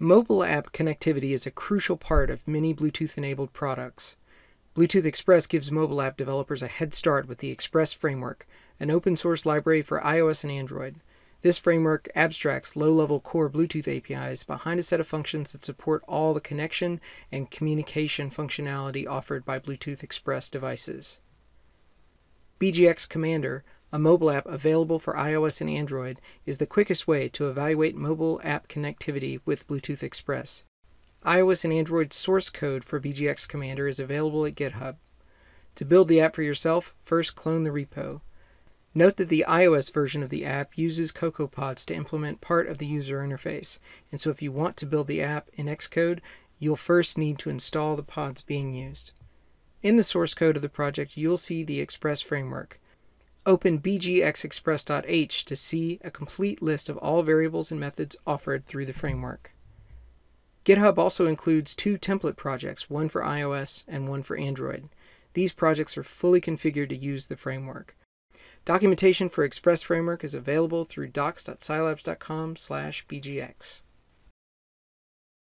Mobile app connectivity is a crucial part of many Bluetooth-enabled products. Bluetooth Xpress gives mobile app developers a head start with the Xpress framework, an open source library for iOS and Android. This framework abstracts low-level core Bluetooth APIs behind a set of functions that support all the connection and communication functionality offered by Bluetooth Xpress devices. BGX Commander, a mobile app available for iOS and Android, is the quickest way to evaluate mobile app connectivity with Bluetooth Xpress. iOS and Android source code for BGX Commander is available at GitHub. To build the app for yourself, first clone the repo. Note that the iOS version of the app uses CocoaPods to implement part of the user interface, and so if you want to build the app in Xcode, you'll first need to install the pods being used. In the source code of the project, you'll see the Xpress framework. Open bgxexpress.h to see a complete list of all variables and methods offered through the framework. GitHub also includes two template projects, one for iOS and one for Android. These projects are fully configured to use the framework. Documentation for Xpress Framework is available through docs.silabs.com/bgx.